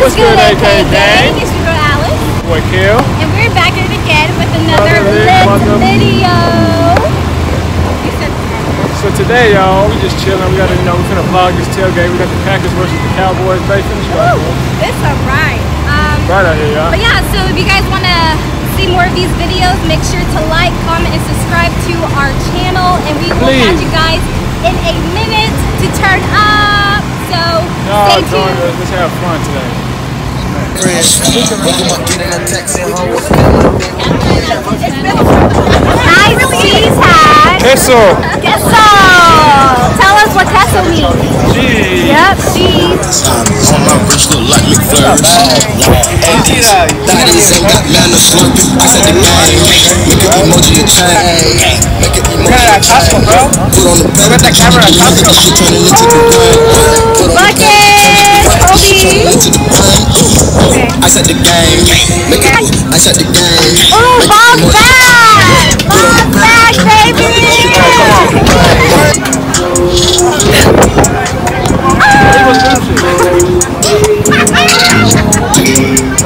What's good, AK gang? It's your girl Alice, Boy, Kell. and we're back at it again with another lit video. So today, y'all, we just chilling. We got to, you know, we're gonna vlog this tailgate. We got the Packers versus the Cowboys. They finished right, it's alright. Um, right out here, y'all. but yeah, so if you guys want to see more of these videos, make sure to like, comment, and subscribe to our channel. And we will catch you guys in a minute to turn up. So Y'all stay tuned. Let's have fun today. Nice cheese hat. Queso. Queso. Tell us what queso means. Gee. Yep, cheese. On my wrist look like McFlurry. Bodies ain't got manners, slurping. I said the game. Make an emoji a chain. Make an emoji a chain. Put on the back. She turning into the brain. Put on the Bucket. I said the game. Make it. I said the game. Ooh, ball back. Ball back, baby.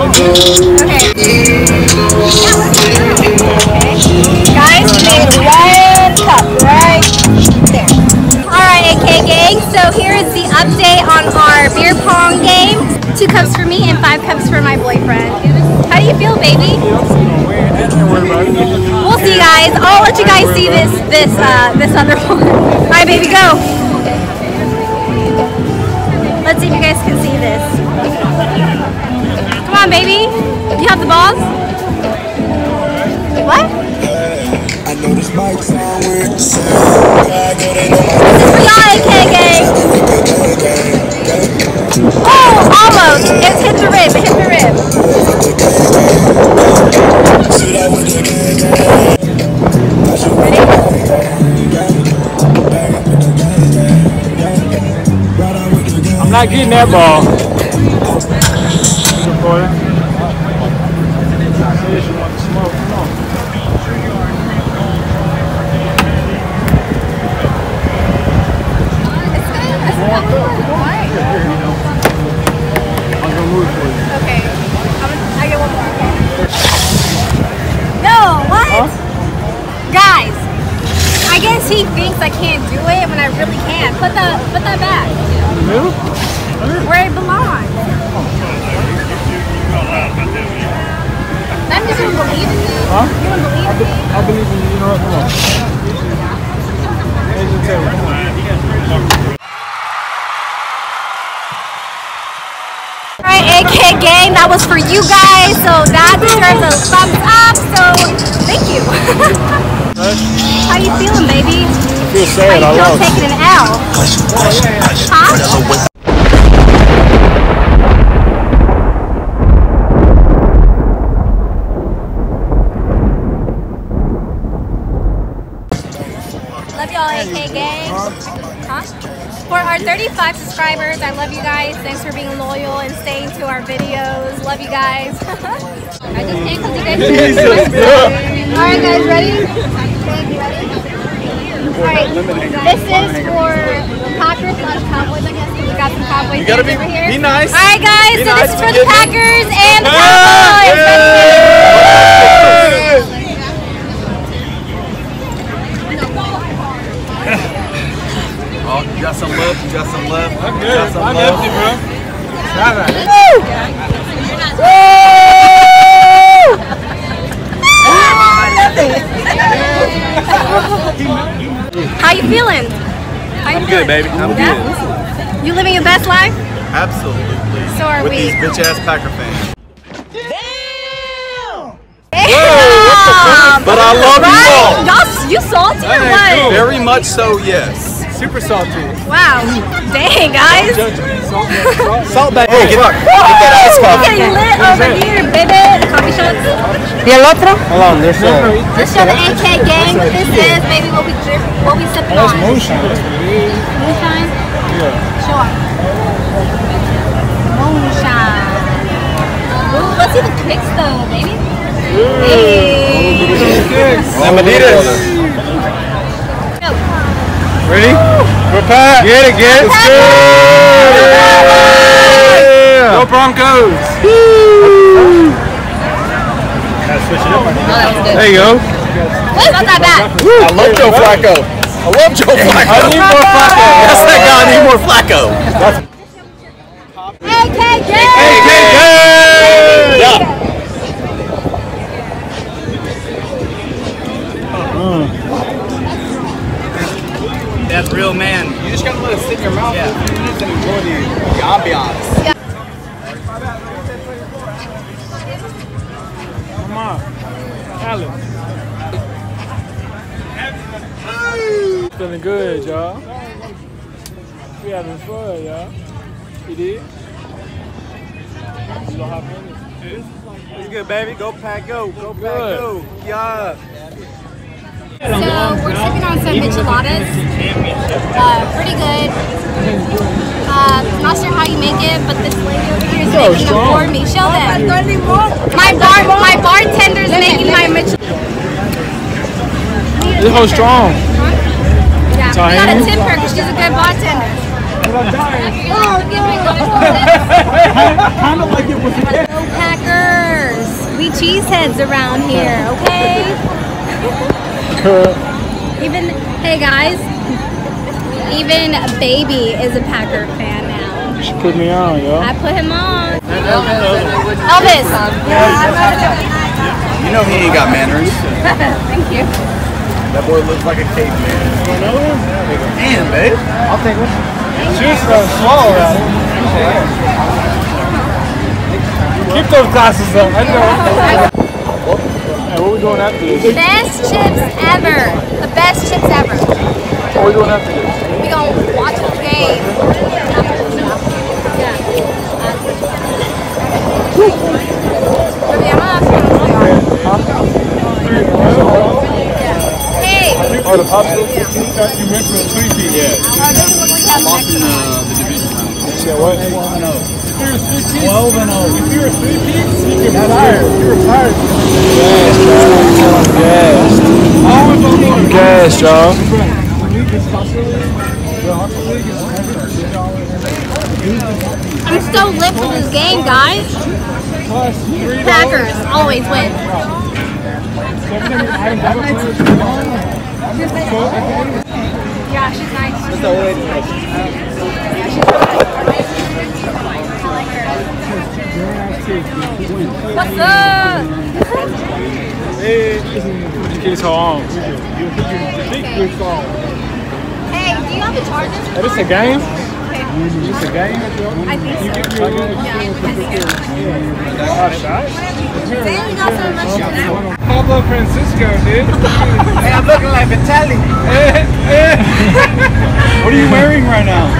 Guys, baby? Don't worry about it. We'll see, guys. I'll let you guys see this this uh, this other one. Alright, baby, go. Let's see if you guys can see this. Come on, baby. You have the balls? What? I know this might sound weird to say. This is for y'all, AK gang. Oh, almost. It hit the rib. It hit the rib. I'm not getting that ball. Can't do it when I really can. Put the put that back In the middle? where it belongs. I'm just gonna believe in you. Huh? You don't believe in me? I believe in you. You know what? Come on. Here's the. Come on. Alright, AK gang, that was for you guys. So that deserves a thumbs up. So thank you. How you feeling, baby? I feel How sad. you I feel lost. taking an L? Huh? Love y'all, AK gang. Huh? For our 35 subscribers, I love you guys. Thanks for being loyal and staying to our videos. Love you guys. I just came because you guys said All right, guys, ready? All right, this is for Packers slash Cowboys, I guess, because we got some Cowboys You gotta be- over here. be nice. All right, guys, Be so nice this is for the. Packers and the Cowboys. Oh, you got some love. You got some love. I'm You good. got some I'm love. empty, bro. Shout out. How you feeling? How you I'm feeling? Good, baby. I'm good. You living your best life? Absolutely. So are With we. these bitch ass Packer fans. Damn! But I love you all. Right? Y'all, you salty or what? Very much so, yes. Super salty. Wow. Dang, guys. Salt back. Oh, hey, get, get that ice Getting lit over here, baby. Coffee shots. Hold on, there's a. Let's show the AK gang what this is, baby. What we drip, what sipping That's on. moonshine. That's what it is. Moonshine. Yeah. Sure. Moonshine. Ooh, let's see the kicks though, baby. Hey. Lamanitas. Ready? We're packed. Get it, get it. Packers. Let's go. Go Broncos. There you go. It's not that bad. I love Joe Flacco. I love Joe Flacco. I need more Flacco. That's that guy. I need more Flacco. AKJ! Yeah. Mm. That's real man. You just gotta let it sit in your mouth for a few minutes and enjoy the, the ambiance. Come on. Alex. Feeling good, y'all. We having fun, y'all. You did? You gonna hop in? It's good, baby. Go pack, go. Go pack, Good. go. Yeah. So we're sipping on some micheladas. Uh, pretty good. Uh, not sure how you make it, but this lady over here is So making them strong. for me. Show them. My bar, my bartender's making my michelada. This whole strong. Yeah, we gotta Tahini? tip her because she's a good bartender. Go Packers! We cheeseheads around here, okay? Even hey guys, even baby is a Packer fan now. She put me on, y'all. I put him on. Elvis. You know he ain't got manners. Thank you. That boy looks like a caveman. You want another one? Damn, babe. I'll take one. She's so small around Keep those glasses up. I know. Hey, what we doing after this? Best chips ever. The best chips ever. What are we doing after this? We gonna watch the game. Hey, Oh, the popsicle? You went from three feet. Yeah. Yeah, what? 12 and 0. If you're a three piece, you can retire. You're retired. Gas, I'm gassed, y'all. I'm so lit for this game, guys. Packers always win. Yeah, she's nice. She's always nice. Yeah, she's nice. What's up? Hey, hold on. Hey, do you have the charger? Hey, this a game? This a game? I think so. Yeah, I think so. Got a shot? Damn, we got so much now. Pablo Francisco, dude. Hey, I'm looking like Vitaly. what are you wearing right now?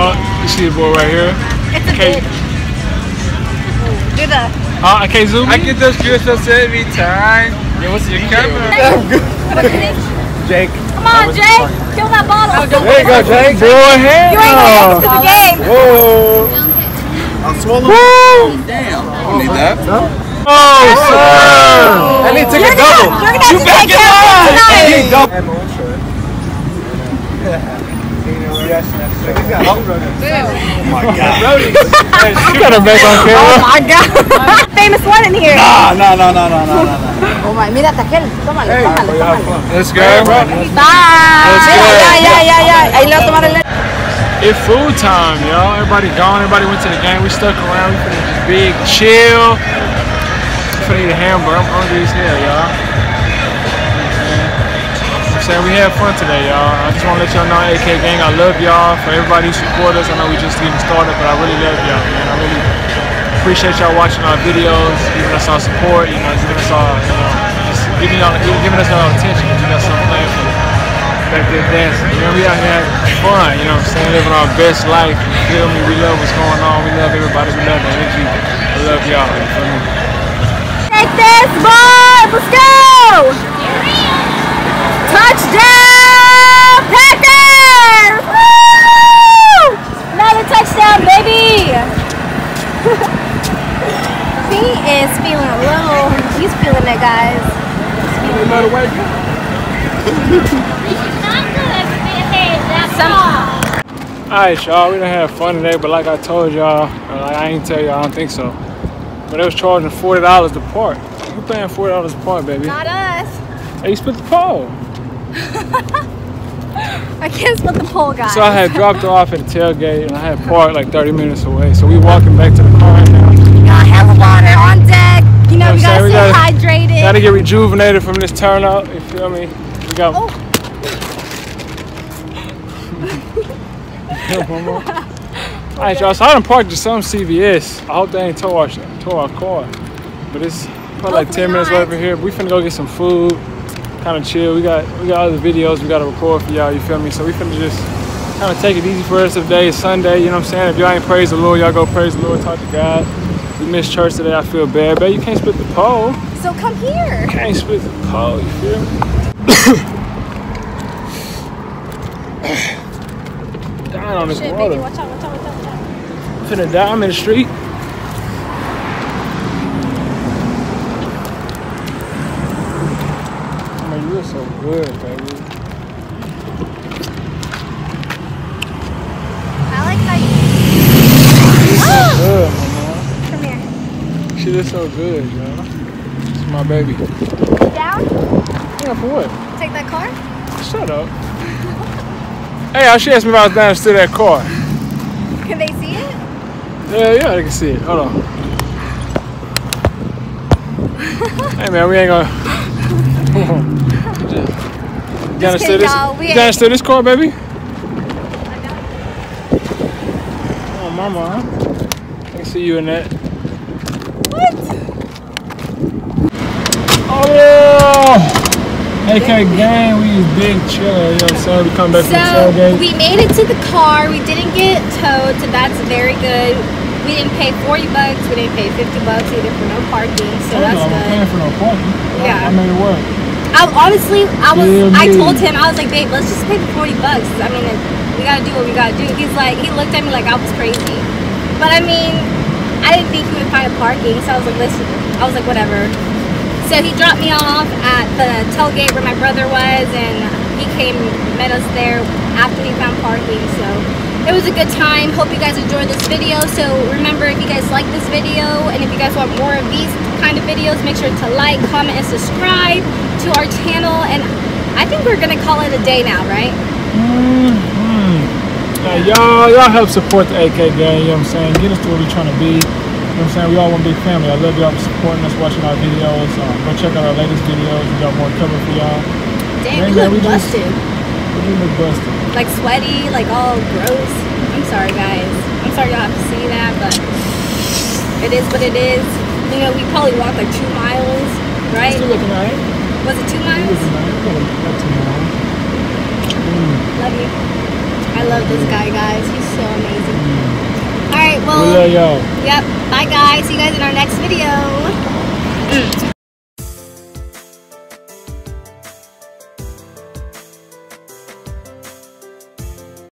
oh, you see the boy right here? It's a Okay. bit. Do the. Oh, I can't zoom. I get those crystals every time. Yeah, what's your camera? Jake. Come on, Jay. Kill that bottle. There you go, Jake. Boy, hell You ain't gonna make it to the game. Whoa. I'm swallowing. Damn. I don't need that. Oh, sir. I need to take You're a double. gonna, you're gonna have to take care of it I tonight. need double. Oh my god. You got her back on camera. my god. Famous one in here. Ah, no, no, no, no, no, no, no. Oh my, mírate aquel. Tómale, tómale, tómale. Let's go, bro. Bye. Let's go. Ya, ya, ya, ya. Ahí le voy a tomar el It's food time, y'all. Everybody gone. Everybody went to the game. We stuck around. We finna just big chill. We finna eat a hamburger. I'm hungry as hell, y'all. Saying we had fun today, y'all. I just want to let y'all know, AK Gang, I love y'all. For everybody who support us, I know we just getting started, but I really love y'all, man. I really appreciate y'all watching our videos, giving us our support, you know, giving us our, you know, just giving y'all, giving us our attention. You got something planned for back there dancing. You know, we out here having fun, you know what I'm saying? Living our best life. You feel me? We love what's going on. We love everybody. We love the energy. I love y'all. You feel me? Take this, boy. Let's go. Touchdown, Packers! Woo! Another touchdown, baby. he is feeling a little. He's feeling it, guys. Some, Alright, y'all, we done had fun today, but like I told y'all, uh, like I ain't tell y'all, I don't think so. But it was charging forty dollars to park. You paying forty dollars to park, baby? Not us. Hey, you split the pole. I can't split the pole, guys. So I had dropped her off at the tailgate, and I had parked like 30 minutes away. So we walking back to the car right now. got hella water on deck. You know, You know we gotta I'm? We stay gotta- hydrated. Gotta get rejuvenated from this turnout. You feel me? We got. Oh. One more. All right, y'all. So I done parked at some CVS. I hope they ain't tow our, tow our car. But it's probably like 10 Hopefully minutes not. over here. We finna go get some food. Kind of chill. We got we got other videos we gotta record for y'all. You feel me? So we finna just kind of take it easy for the rest of the day. It's Sunday. You know what I'm saying? If y'all ain't praise the Lord, y'all go praise the Lord. Talk to God. We missed church today. I feel bad, but you can't split the pole. So come here. Can't split the pole. You feel me? Dying on this Shit, water. baby, watch out, watch out, watch out, watch out. Finna die. I'm in the street. I mean, you're so good, baby. I like how You're so you. good, oh! mama. Come here. She is so good, yo. It's my baby. Down. Yeah, for what? Take that car. Shut up. hey, she asked me if I was down to that car. Can they see it? Yeah, yeah, they can see it. Hold on. hey man, we ain't gonna. you down to steal kidding, this? y'all. We You down to ain't- steal this car, baby? Oh, mama, huh? I can see you in that. What? Oh! AK gang, we is big chiller, you know what I'm saying? We come back from the So tailgate. we made it to the car. We didn't get towed, so that's very good. We didn't pay 40 bucks. We didn't pay 50 bucks either for no parking, so that's I'm good. paying for no parking. I- Yeah. I made it work. I, honestly, I was. Yeah, I told him I was like, babe, let's just pay the 40 bucks. I mean, we gotta do what we gotta do. He's like, he looked at me like I was crazy, but I mean, I didn't think he would find a parking, so I was like, listen, I was like, whatever. So he dropped me off at the tailgate where my brother was, and he came met us there after he found parking. So it was a good time. Hope you guys enjoyed this video. So remember, if you guys like this video, and if you guys want more of these kind of videos, make sure to like, comment, and subscribe to our channel. And I think we're gonna call it a day now, right? Mm-hmm. Now, y'all, y'all help support the AK gang, you know what I'm saying? Get us to where we're trying to be. You know what I'm saying? We all one big family. I love y'all for supporting us, watching our videos. Um, go check out our latest videos. We got more coming for y'all. Damn, Yeah, you yeah, look we just- busted. We look busted. Like sweaty, like all gross. I'm sorry, guys. I'm sorry y'all have to see that, but it is what it is. You know, we probably walked like two miles, right? Still looking alright. Was it two miles? looking alright. Got two miles. Mm. Love you. I love this guy, guys. He's so amazing. All right, We well, love y'all. yep. Bye, guys. See you guys in our next video.